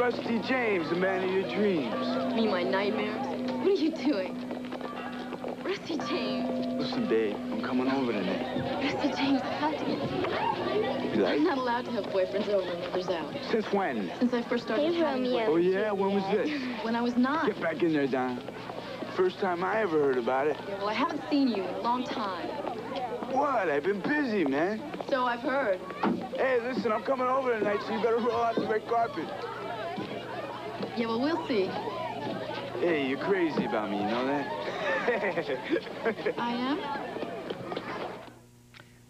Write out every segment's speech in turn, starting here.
Rusty James, the man of your dreams. Me, my nightmares? What are you doing? Rusty James. Listen, babe, I'm coming over tonight. Rusty James, I have to get... You like? I'm not allowed to have boyfriends over and lovers out. Since when? Since I first started Hey, having Romeo. Oh, yeah? When was this? When I was nine. Get back in there, Don. First time I ever heard about it. Yeah, well, I haven't seen you in a long time. What? I've been busy, man. So I've heard. Hey, listen, I'm coming over tonight, so you better roll out the red carpet. Yeah, well, we'll see. Hey, you're crazy about me, you know that? I am?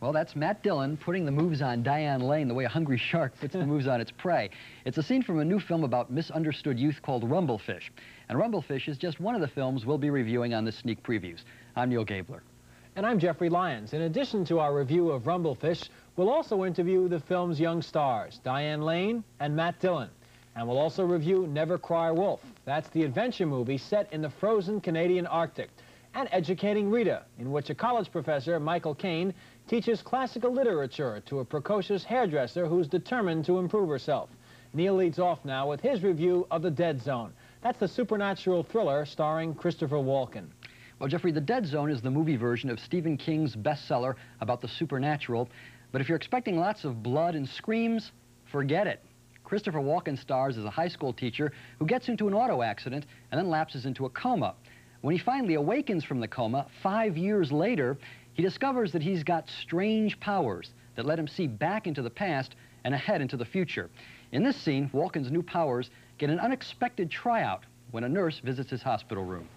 Well, that's Matt Dillon putting the moves on Diane Lane the way a hungry shark puts the moves on its prey. It's a scene from a new film about misunderstood youth called Rumblefish. And Rumblefish is just one of the films we'll be reviewing on the sneak previews. I'm Neil Gabler. And I'm Jeffrey Lyons. In addition to our review of Rumblefish, we'll also interview the film's young stars, Diane Lane and Matt Dillon. And we'll also review Never Cry Wolf. That's the adventure movie set in the frozen Canadian Arctic. And Educating Rita, in which a college professor, Michael Caine, teaches classical literature to a precocious hairdresser who's determined to improve herself. Neil leads off now with his review of The Dead Zone. That's the supernatural thriller starring Christopher Walken. Well, Jeffrey, The Dead Zone is the movie version of Stephen King's bestseller about the supernatural. But if you're expecting lots of blood and screams, forget it. Christopher Walken stars as a high school teacher who gets into an auto accident and then lapses into a coma. When he finally awakens from the coma, five years later, he discovers that he's got strange powers that let him see back into the past and ahead into the future. In this scene, Walken's new powers get an unexpected tryout when a nurse visits his hospital room.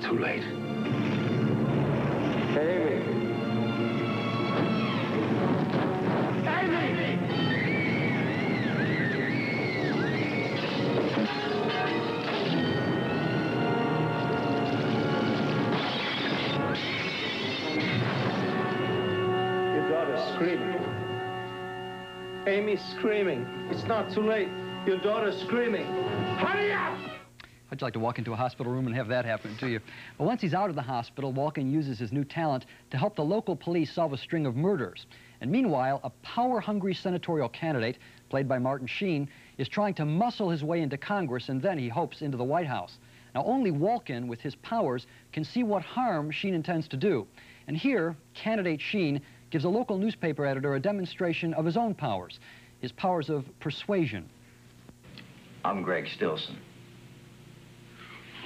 Too late. Amy. Your daughter's screaming. Amy's screaming. It's not too late. Your daughter's screaming. Hurry up! How'd you like to walk into a hospital room and have that happen to you? But once he's out of the hospital, Walken uses his new talent to help the local police solve a string of murders. And meanwhile, a power-hungry senatorial candidate, played by Martin Sheen, is trying to muscle his way into Congress and then, he hopes, into the White House. Now, only Walken, with his powers, can see what harm Sheen intends to do. And here, candidate Sheen gives a local newspaper editor a demonstration of his own powers, his powers of persuasion. I'm Greg Stillson.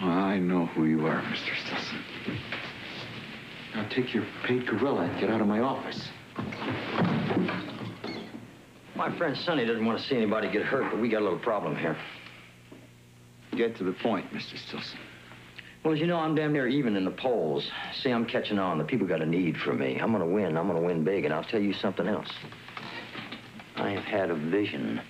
I know who you are, Mr. Stillson. Now take your paint gorilla and get out of my office. My friend Sonny doesn't want to see anybody get hurt, but we got a little problem here. Get to the point, Mr. Stillson. Well, as you know, I'm damn near even in the polls. See, I'm catching on. The people got a need for me. I'm gonna win. I'm gonna win big, and I'll tell you something else. I have had a vision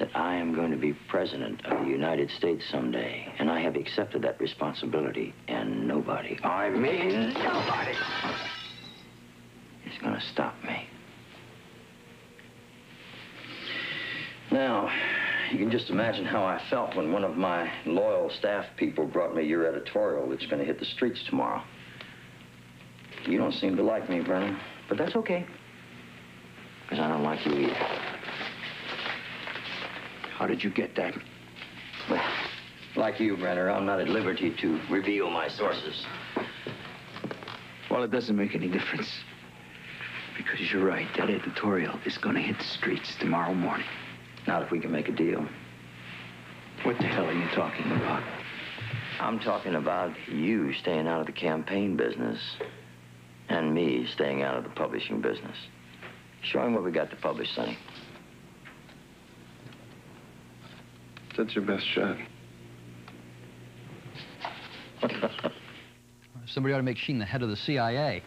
that I am going to be president of the United States someday, and I have accepted that responsibility, and nobody, I mean nobody, is gonna stop me. Now, you can just imagine how I felt when one of my loyal staff people brought me your editorial that's going to hit the streets tomorrow. You don't seem to like me, Brennan, but that's okay. Because I don't like you either. How did you get that? Well, like you, Brenner, I'm not at liberty to reveal my sources. Well, it doesn't make any difference. Because you're right, that editorial is going to hit the streets tomorrow morning. Not if we can make a deal. What the hell are you talking about? I'm talking about you staying out of the campaign business and me staying out of the publishing business. Show him what we got to publish, Sonny. That's your best shot. Somebody ought to make Sheen the head of the CIA.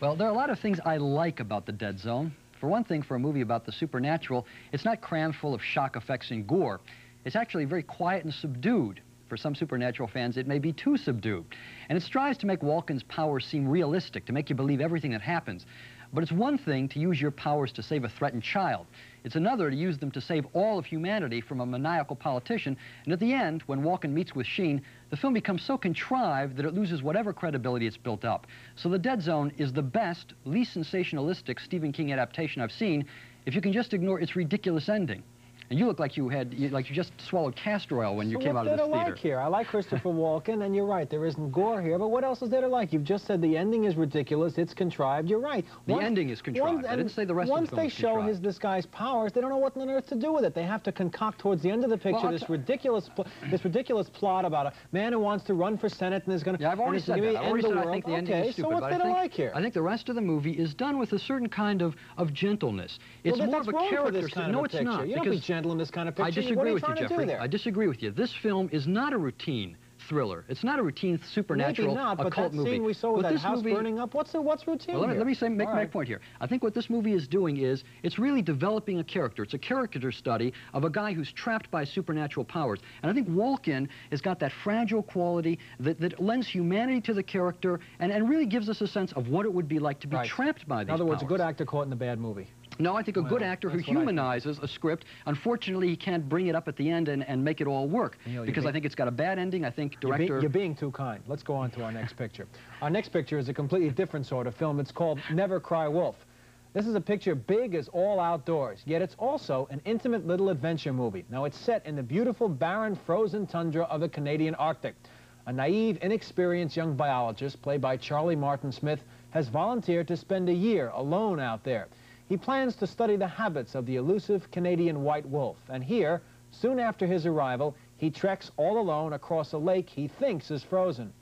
Well, there are a lot of things I like about The Dead Zone. For one thing, for a movie about the supernatural, it's not crammed full of shock effects and gore. It's actually very quiet and subdued. For some supernatural fans, it may be too subdued. And it strives to make Walken's powers seem realistic, to make you believe everything that happens. But it's one thing to use your powers to save a threatened child. It's another to use them to save all of humanity from a maniacal politician. And at the end, when Walken meets with Sheen, the film becomes so contrived that it loses whatever credibility it's built up. So The Dead Zone is the best, least sensationalistic Stephen King adaptation I've seen if you can just ignore its ridiculous ending. And you look like you had, you, like you just swallowed castor oil when you so came out of did this I theater. like here? I like Christopher Walken, and you're right, there isn't gore here, but what else is there to like? You've just said the ending is ridiculous, it's contrived, you're right. The Once- ending is contrived. once- I didn't say the rest of the they show contrived. his, this guy's powers, they don't know what on earth to do with it. They have to concoct towards the end of the picture I'll this ridiculous this ridiculous plot about a man who wants to run for Senate and is going to Yeah, I've already said that. I've already said I think the ending is stupid. so what's but there I think, like here? I think the rest of the movie is done with a certain kind of, of gentleness. It's well, more of a character. no, it's not. You don't be this kind of picture. I disagree with you, trying to do Jeffrey. I disagree with you. This film is not a routine thriller. It's not a routine supernatural Maybe not, but occult that movie. scene we saw with What that this house movie, burning up, what's the, what's routine well, let me, let me say, make All my right. point here. I think what this movie is doing is it's really developing a character. It's a character study of a guy who's trapped by supernatural powers. And I think Walken has got that fragile quality that, that lends humanity to the character and, and really gives us a sense of what it would be like to be Right. trapped by these In other words, a good actor caught in a bad movie. No, I think a good actor who that's what I think. humanizes a script, unfortunately, he can't bring it up at the end and, and make it all work. Neil, you're because I think it's got a bad ending. I think You're, be- director... you're being too kind. Let's go on to our next picture. Our next picture is a completely different sort of film. It's called Never Cry Wolf. This is a picture big as all outdoors, yet it's also an intimate little adventure movie. Now, it's set in the beautiful, barren, frozen tundra of the Canadian Arctic. A naive, inexperienced young biologist, played by Charlie Martin Smith, has volunteered to spend a year alone out there. He plans to study the habits of the elusive Canadian white wolf. And here, soon after his arrival, he treks all alone across a lake he thinks is frozen.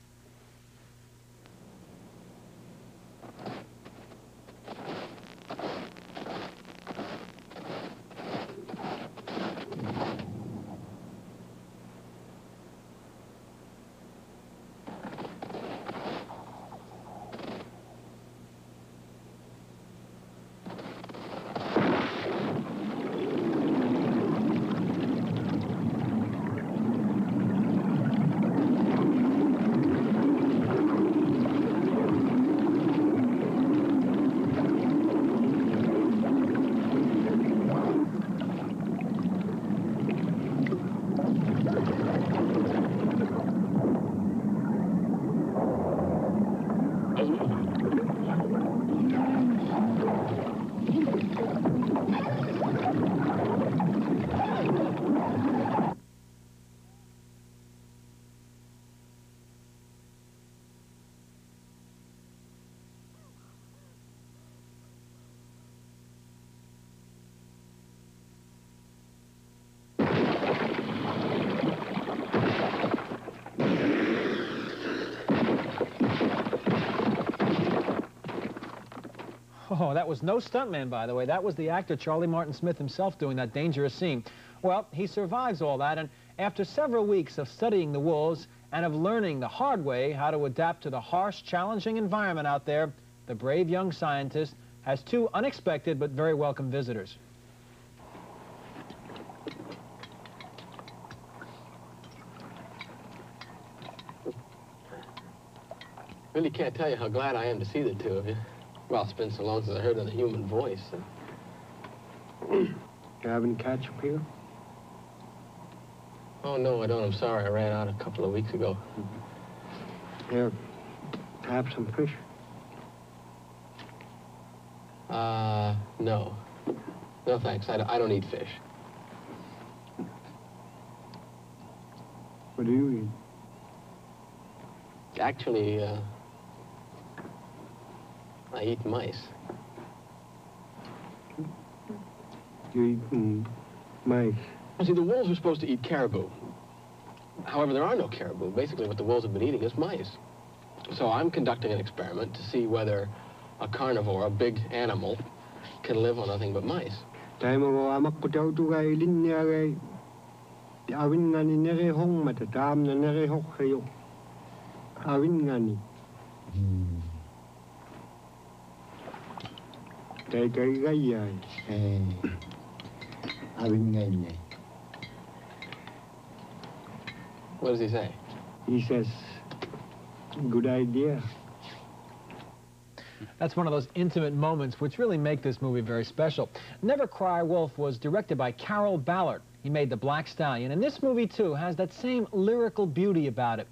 Oh, that was no stuntman, by the way. That was the actor Charlie Martin Smith himself doing that dangerous scene. Well, he survives all that, and after several weeks of studying the wolves and of learning the hard way how to adapt to the harsh, challenging environment out there, the brave young scientist has two unexpected but very welcome visitors. Really can't tell you how glad I am to see the two of you. Well, it's been so long since I heard a human voice. You haven't catch up here? Oh, no, I don't. I'm sorry. I ran out a couple of weeks ago. Here, have some fish. Uh, no. No, thanks. I, don't- I don't eat fish. What do you eat? Actually, uh, I eat mice. you eat mice. See, the wolves are supposed to eat caribou. However, there are no caribou. Basically, what the wolves have been eating is mice. So I'm conducting an experiment to see whether a carnivore, a big animal, can live on nothing but mice. Tayo Tay kay gayay. Eh, awin nga niya. What does he say? He says, good idea. That's one of those intimate moments which really make this movie very special. Never Cry Wolf was directed by Carroll Ballard. He made The Black Stallion, and this movie, too, has that same lyrical beauty about it.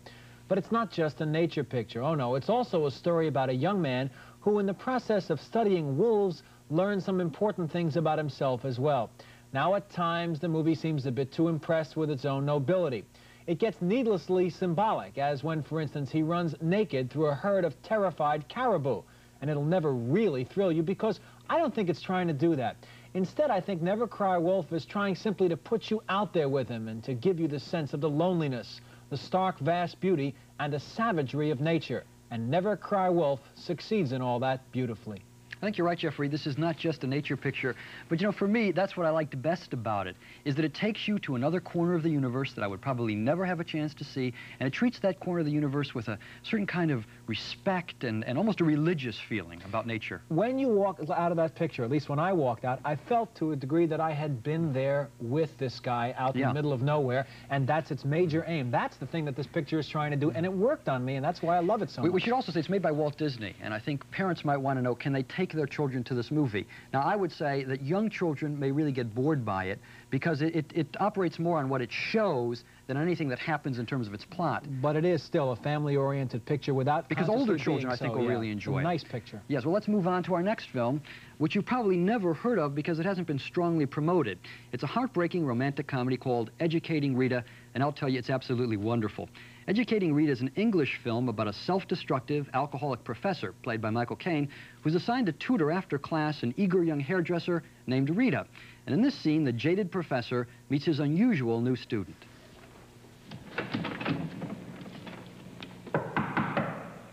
But it's not just a nature picture. Oh, no, it's also a story about a young man who, in the process of studying wolves, learned some important things about himself as well. Now, at times, the movie seems a bit too impressed with its own nobility. It gets needlessly symbolic, as when, for instance, he runs naked through a herd of terrified caribou. And it'll never really thrill you because I don't think it's trying to do that. Instead, I think Never Cry Wolf is trying simply to put you out there with him and to give you the sense of the loneliness, the stark, vast beauty, and the savagery of nature. And Never Cry Wolf succeeds in all that beautifully. I think you're right, Jeffrey. This is not just a nature picture. But, you know, for me, that's what I liked best about it, is that it takes you to another corner of the universe that I would probably never have a chance to see, and it treats that corner of the universe with a certain kind of respect and, and almost a religious feeling about nature. When you walk out of that picture, at least when I walked out, I felt to a degree that I had been there with this guy out in Yeah. the middle of nowhere, and that's its major aim. That's the thing that this picture is trying to do, and it worked on me, and that's why I love it so We, much. we should also say it's made by Walt Disney, and I think parents might want to know, can they take their children to this movie? Now, I would say that young children may really get bored by it because it, it, it operates more on what it shows than anything that happens in terms of its plot. But it is still a family-oriented picture without Because older children, I think, so, will yeah. really enjoy a it. nice picture. Yes, well, let's move on to our next film, which you've probably never heard of because it hasn't been strongly promoted. It's a heartbreaking romantic comedy called Educating Rita, and I'll tell you, it's absolutely wonderful. Educating Rita is an English film about a self-destructive alcoholic professor, played by Michael Caine, who's assigned to tutor after class an eager young hairdresser named Rita. And in this scene, the jaded professor meets his unusual new student.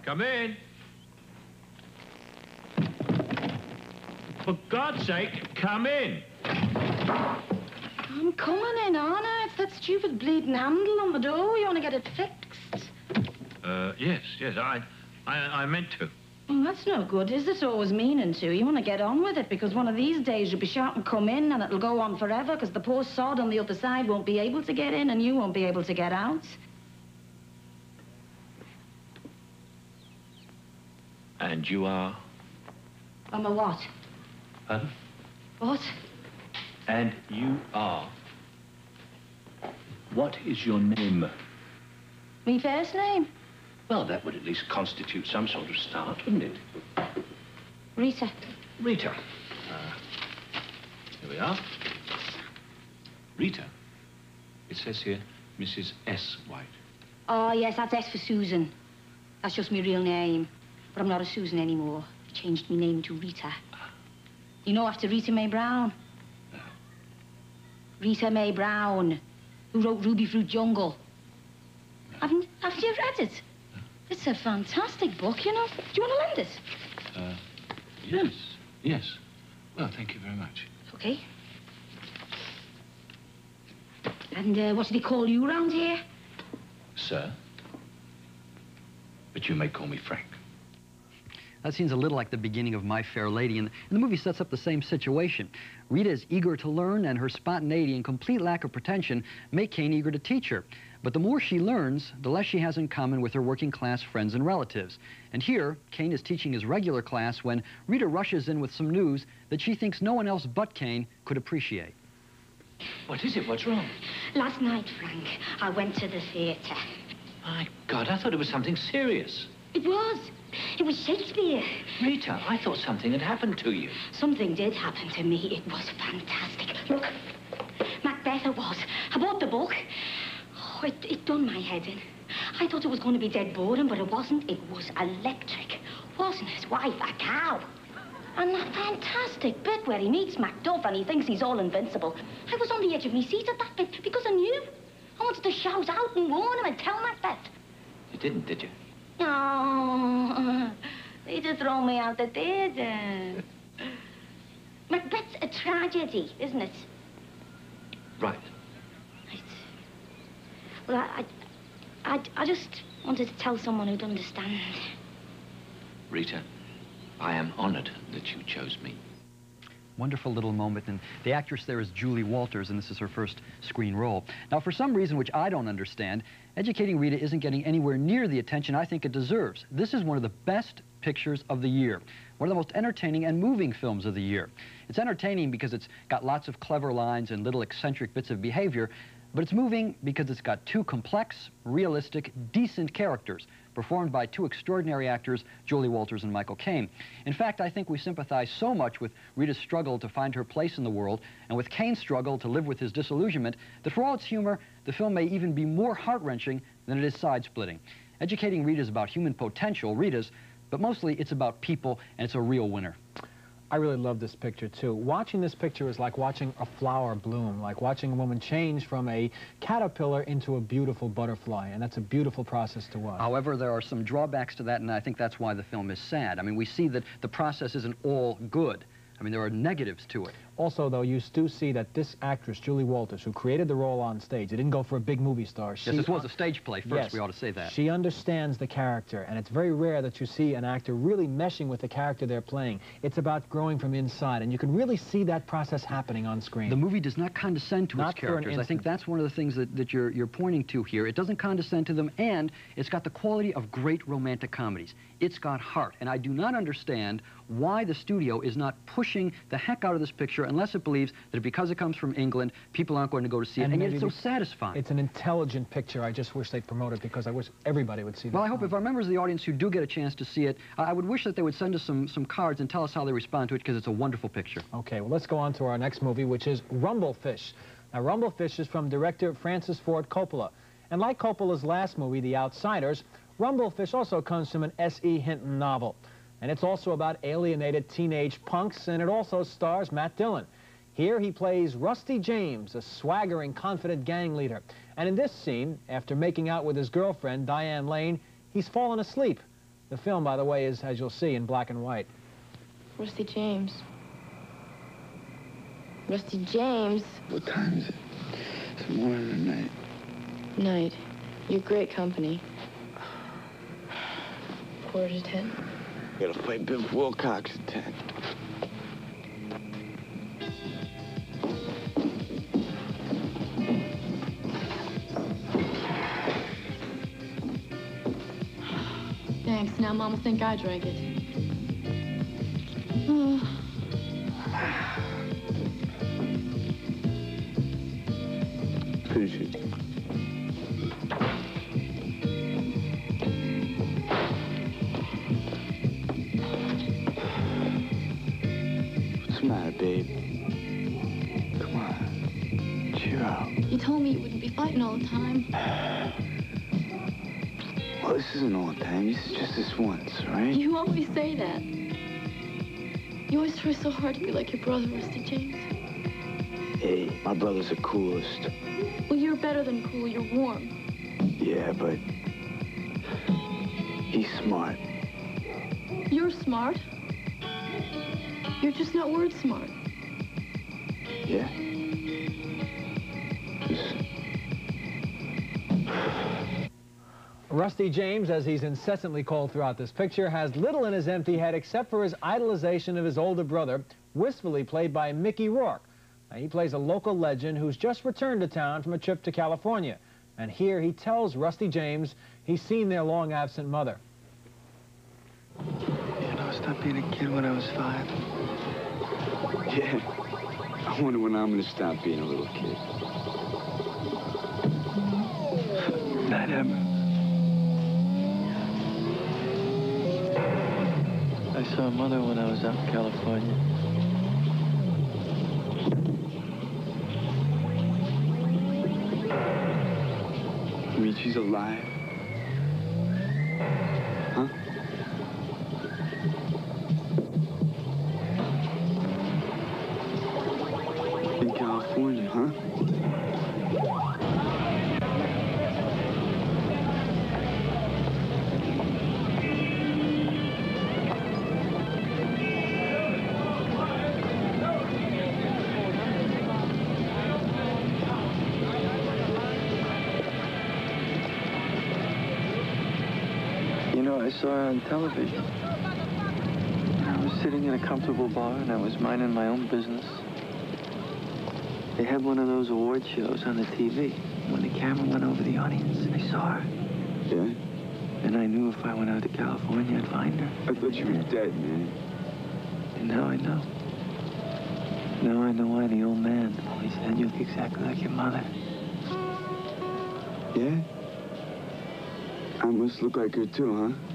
Come in. For God's sake, come in. I'm coming in, aren't I? It's that stupid bleeding handle on the door. You want to get it fixed? Uh, yes, yes, I, I, I meant to. Well, that's no good, is it? Always meaning to. You want to get on with it because one of these days you'll be sharp and come in and it'll go on forever because the poor sod on the other side won't be able to get in and you won't be able to get out. And you are? I'm a what? Huh? What? And you are? What is your name? Me first name? Well, that would at least constitute some sort of start, wouldn't it? Rita. Rita. Uh, here we are. Rita. It says here, Mrs. S. White. Oh, yes, that's S for Susan. That's just my real name. But I'm not a Susan anymore. I changed my name to Rita. You know after Rita Mae Brown? No. Rita Mae Brown, who wrote Rubyfruit Jungle. Haven't, haven't you read it? It's a fantastic book, you know. Do you want to lend it? Uh, yes, yes. Well, thank you very much. Okay. And uh, what did he call you around here? Sir. But you may call me Frank. That seems a little like the beginning of My Fair Lady, and, and the movie sets up the same situation. Rita is eager to learn, and her spontaneity and complete lack of pretension make Caine eager to teach her. But the more she learns, the less she has in common with her working class friends and relatives. And here, Caine is teaching his regular class when Rita rushes in with some news that she thinks no one else but Caine could appreciate. What is it? What's wrong? Last night, Frank, I went to the theatre. My God, I thought it was something serious. It was. It was Shakespeare. Rita, I thought something had happened to you. Something did happen to me. It was fantastic. Look, Macbeth it was. I bought the book. Oh, it, it done my head in. I thought it was going to be dead boring, but it wasn't. It was electric. Wasn't it? Why, a cow. And that fantastic bit where he meets Macduff and he thinks he's all invincible. I was on the edge of my seat at that bit because I knew. I wanted to shout out and warn him and tell Macbeth. You didn't, did you? Oh, they just throw me out the theater. Macbeth's a tragedy, isn't it? Right. Well, I, I, I, I just wanted to tell someone who'd understand. Rita, I am honored that you chose me. Wonderful little moment, and the actress there is Julie Walters, and this is her first screen role. Now, for some reason which I don't understand, Educating Rita isn't getting anywhere near the attention I think it deserves. This is one of the best pictures of the year, one of the most entertaining and moving films of the year. It's entertaining because it's got lots of clever lines and little eccentric bits of behavior, but it's moving because it's got two complex, realistic, decent characters, performed by two extraordinary actors, Julie Walters and Michael Caine. In fact, I think we sympathize so much with Rita's struggle to find her place in the world and with Caine's struggle to live with his disillusionment that for all its humor, the film may even be more heart-wrenching than it is side-splitting. Educating Rita is about human potential, Rita's, but mostly it's about people, and it's a real winner. I really love this picture, too. Watching this picture is like watching a flower bloom, like watching a woman change from a caterpillar into a beautiful butterfly, and that's a beautiful process to watch. However, there are some drawbacks to that, and I think that's why the film is sad. I mean, we see that the process isn't all good. I mean, there are negatives to it. Also, though, you do see that this actress, Julie Walters, who created the role on stage, it didn't go for a big movie star. Yes, this was a stage play first, yes, we ought to say that. She understands the character, and it's very rare that you see an actor really meshing with the character they're playing. It's about growing from inside, and you can really see that process happening on screen. The movie does not condescend to not its characters. I think that's one of the things that, that you're, you're pointing to here. It doesn't condescend to them, and it's got the quality of great romantic comedies. It's got heart, and I do not understand why the studio is not pushing the heck out of this picture unless it believes that because it comes from England, people aren't going to go to see it, and, and yet it's so satisfying. It's an intelligent picture. I just wish they'd promote it because I wish everybody would see it. Well, I hope if our members of the audience who do get a chance to see it, I would wish that they would send us some, some cards and tell us how they respond to it because it's a wonderful picture. Okay, well, let's go on to our next movie, which is Rumblefish. Now, Rumblefish is from director Francis Ford Coppola. And like Coppola's last movie, The Outsiders, Rumblefish also comes from an S.E. Hinton novel. And it's also about alienated teenage punks, and it also stars Matt Dillon. Here he plays Rusty James, a swaggering, confident gang leader. And in this scene, after making out with his girlfriend, Diane Lane, he's fallen asleep. The film, by the way, is, as you'll see, in black and white. Rusty James. Rusty James. What time is it? It's morning or night? Night. You're great company. Quarter to ten. Gotta fight Biff Wilcox at ten. Thanks. Now Mom will think I drank it. Oh. Finish it. You told me you wouldn't be fighting all the time. Well, this isn't all the time. This is just this once, right? You always say that. You always try so hard to be like your brother, Mr. James. Hey, my brother's the coolest. Well, you're better than cool. You're warm. Yeah, but he's smart. You're smart. You're just not word smart. Yeah? Rusty James, as he's incessantly called throughout this picture, has little in his empty head except for his idolization of his older brother, wistfully played by Mickey Rourke. Now, he plays a local legend who's just returned to town from a trip to California. And here he tells Rusty James he's seen their long-absent mother. You know, I stopped being a kid when I was five. Yeah. I wonder when I'm gonna stop being a little kid. Not ever. I saw Mother when I was out in California. You mean she's alive? I saw her on television. I was sitting in a comfortable bar and I was minding my own business. They had one of those award shows on the TV. When the camera went over the audience, I saw her. Yeah? And I knew if I went out to California, I'd find her. I thought you were dead, man. And now I know. Now I know why the old man always said you look exactly like your mother. Yeah? I must look like her too, huh?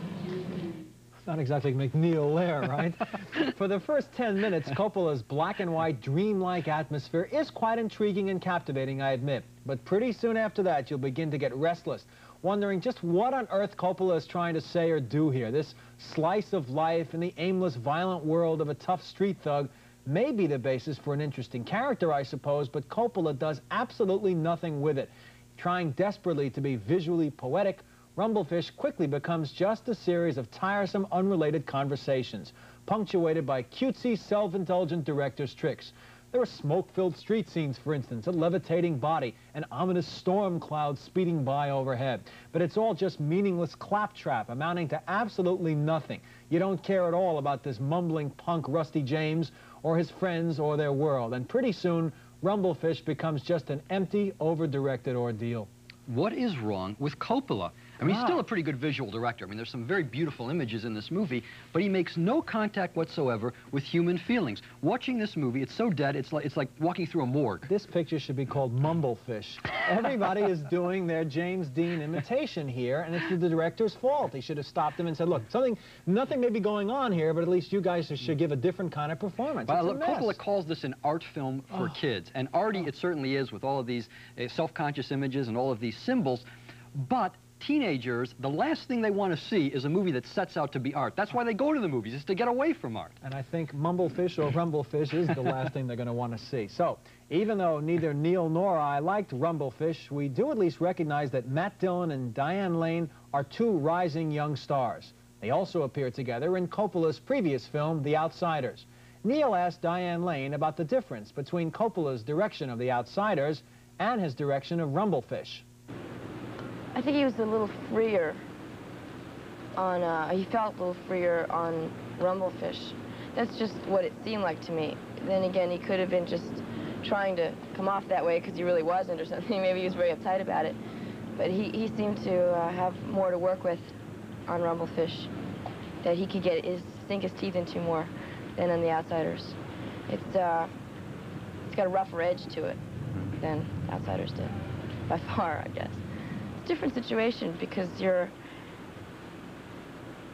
Not exactly McNeil Lair, right? For the first 10 minutes, Coppola's black and white, dreamlike atmosphere is quite intriguing and captivating, I admit. But pretty soon after that, you'll begin to get restless, wondering just what on earth Coppola is trying to say or do here. This slice of life in the aimless, violent world of a tough street thug may be the basis for an interesting character, I suppose, but Coppola does absolutely nothing with it. Trying desperately to be visually poetic, Rumblefish quickly becomes just a series of tiresome, unrelated conversations, punctuated by cutesy, self-indulgent director's tricks. There are smoke-filled street scenes, for instance, a levitating body, an ominous storm cloud speeding by overhead. But it's all just meaningless claptrap, amounting to absolutely nothing. You don't care at all about this mumbling punk Rusty James, or his friends, or their world. And pretty soon, Rumblefish becomes just an empty, over-directed ordeal. What is wrong with Coppola? I mean, he's Ah. still a pretty good visual director. I mean, there's some very beautiful images in this movie, but he makes no contact whatsoever with human feelings. Watching this movie, it's so dead, it's like, it's like walking through a morgue. This picture should be called Mumblefish. Everybody is doing their James Dean imitation here, and it's the director's fault. He should have stopped him and said, look, something, nothing may be going on here, but at least you guys should give a different kind of performance. Well, look. Coppola calls this an art film for Oh. kids, and arty it certainly is with all of these uh, self-conscious images and all of these symbols, but teenagers, the last thing they want to see is a movie that sets out to be art. That's why they go to the movies, is to get away from art. And I think Mumblefish or Rumblefish is the last thing they're going to want to see. So, even though neither Neil nor I liked Rumblefish, we do at least recognize that Matt Dillon and Diane Lane are two rising young stars. They also appeared together in Coppola's previous film, The Outsiders. Neil asked Diane Lane about the difference between Coppola's direction of The Outsiders and his direction of Rumblefish. I think he was a little freer on, uh, he felt a little freer on Rumblefish. That's just what it seemed like to me. Then again, he could have been just trying to come off that way because he really wasn't or something. Maybe he was very uptight about it. But he, he seemed to uh, have more to work with on Rumblefish that he could get his, sink his teeth into more than on The Outsiders. It's, uh, it's got a rougher edge to it than Outsiders did, by far, I guess different situation because you're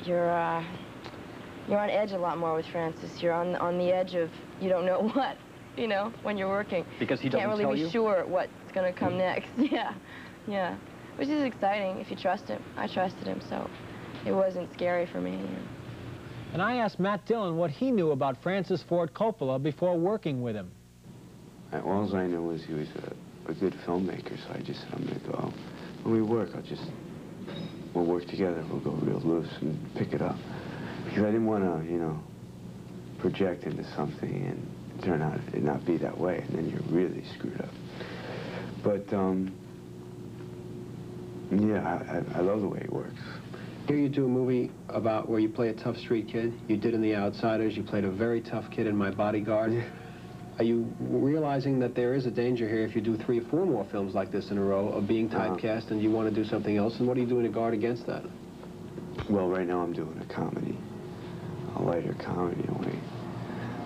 you're uh, you're on edge a lot more with Francis. You're on on the edge of you don't know what, you know, when you're working. Because he you can't doesn't really tell be you? sure what's going to come next. yeah, yeah, which is exciting if you trust him. I trusted him, so it wasn't scary for me. And I asked Matt Dillon what he knew about Francis Ford Coppola before working with him. I, all I know is he was a, a good filmmaker, so I just said, I'm gonna go. When we work, I'll just, we'll work together. We'll go real loose and pick it up. Because I didn't want to, you know, project into something and turn out it not be that way, and then you're really screwed up. But, um, yeah, I, I, I love the way it works. Here you do a movie about where you play a tough street kid. You did in The Outsiders. You played a very tough kid in My Bodyguard. Are you realizing that there is a danger here if you do three or four more films like this in a row of being Uh-huh. typecast and you want to do something else? And what are you doing to guard against that? Well, right now I'm doing a comedy, a lighter comedy away.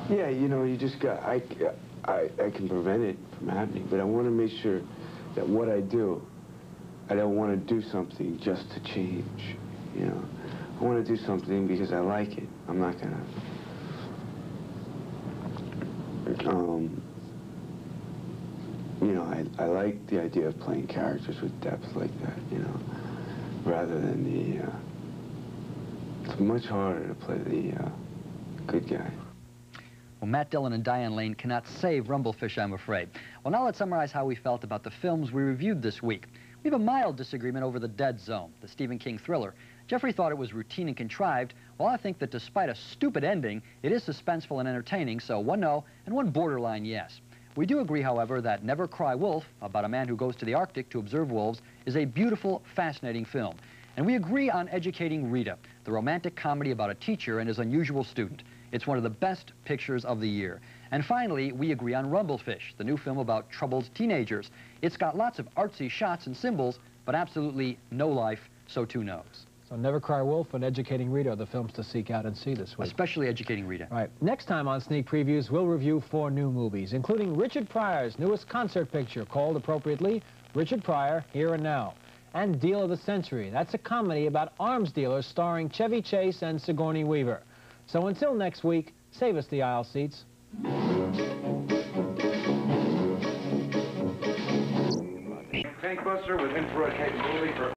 Yeah, you know, you just got, I, I, I can prevent it from happening, but I want to make sure that what I do, I don't want to do something just to change, you know. I want to do something because I like it. I'm not going to, um, you know, I, I like the idea of playing characters with depth like that, you know, rather than the, uh, it's much harder to play the uh, good guy. Well, Matt Dillon and Diane Lane cannot save Rumblefish, I'm afraid. Well, now let's summarize how we felt about the films we reviewed this week. We have a mild disagreement over The Dead Zone, the Stephen King thriller. Jeffrey thought it was routine and contrived, while I think that despite a stupid ending, it is suspenseful and entertaining, so one no and one borderline yes. We do agree, however, that Never Cry Wolf, about a man who goes to the Arctic to observe wolves, is a beautiful, fascinating film. And we agree on Educating Rita, the romantic comedy about a teacher and his unusual student. It's one of the best pictures of the year. And finally, we agree on Rumblefish, the new film about troubled teenagers. It's got lots of artsy shots and symbols, but absolutely no life, so too knows. So Never Cry Wolf and Educating Rita are the films to seek out and see this week. Especially Educating Rita. All right. Next time on Sneak Previews, we'll review four new movies, including Richard Pryor's newest concert picture called appropriately Richard Pryor, Here and Now, and Deal of the Century. That's a comedy about arms dealers starring Chevy Chase and Sigourney Weaver. So until next week, save us the aisle seats. Tank Buster with infrared capability for